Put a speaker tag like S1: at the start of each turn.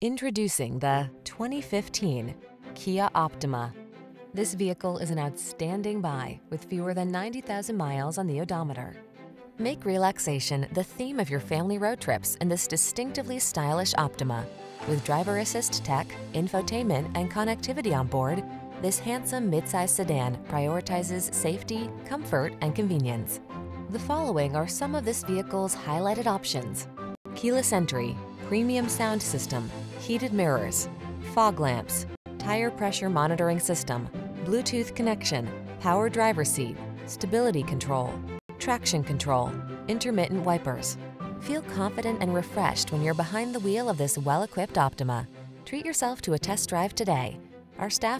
S1: Introducing the 2015 Kia Optima. This vehicle is an outstanding buy with fewer than 90,000 miles on the odometer. Make relaxation the theme of your family road trips in this distinctively stylish Optima. With driver assist tech, infotainment, and connectivity on board, this handsome midsize sedan prioritizes safety, comfort, and convenience. The following are some of this vehicle's highlighted options. Keyless entry, premium sound system, heated mirrors, fog lamps, tire pressure monitoring system, Bluetooth connection, power driver seat, stability control, traction control, intermittent wipers. Feel confident and refreshed when you're behind the wheel of this well-equipped Optima. Treat yourself to a test drive today. Our staff